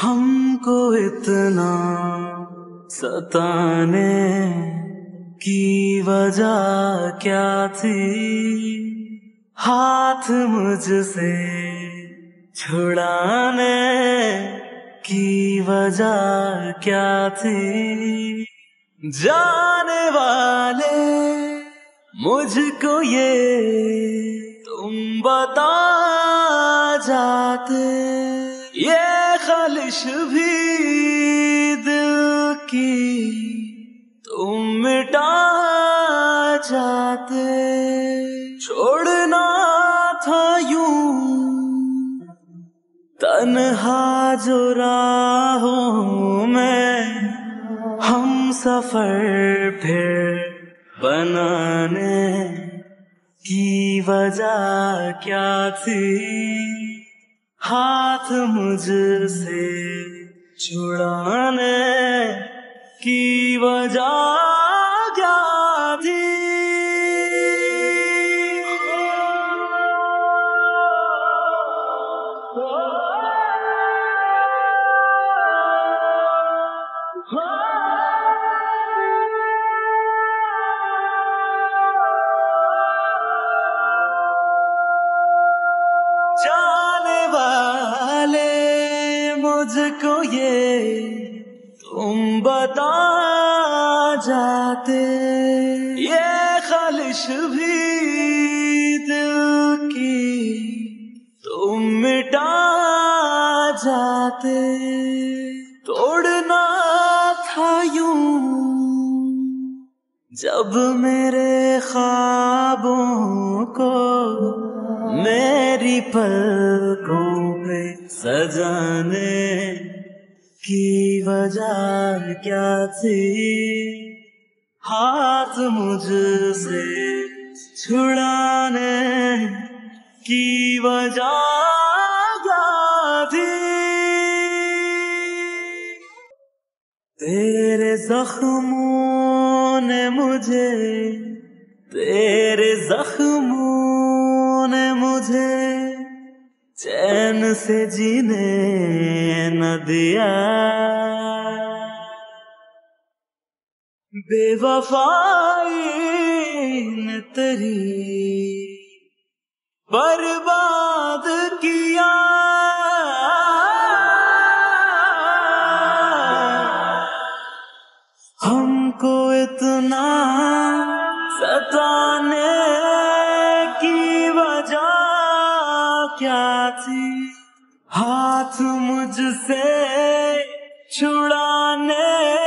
हमको इतना सताने की वजह क्या थी? हाथ मुझसे छुड़ाने की वजह क्या थी? जाने वाले, मुझको ये तुम बता जाते खालिश भी दिल की तुम मिटा जाते। छोड़ना था यूँ तन्हा जो राहों में हम सफ़र फिर बनाने की वजह क्या थी? हाथ मुझसे छुड़ाने की वजह ये तुम बता जाते। ये खालिश भी दिल की तुम मिटा जाते। तोड़ना था यूँ जब मेरे ख्वाबों को मेरी पलकों पे सजाने की वजह क्या थी? हाथ मुझसे छुड़ाने की वजह क्या थी? तेरे जख्मों ने मुझे, तेरे जख्मों ने मुझे चैन से जीने न दिया। बेवफाई तेरी बर्बाद किया। हमको इतना सताने क्या थी? हाथ मुझसे छुड़ाने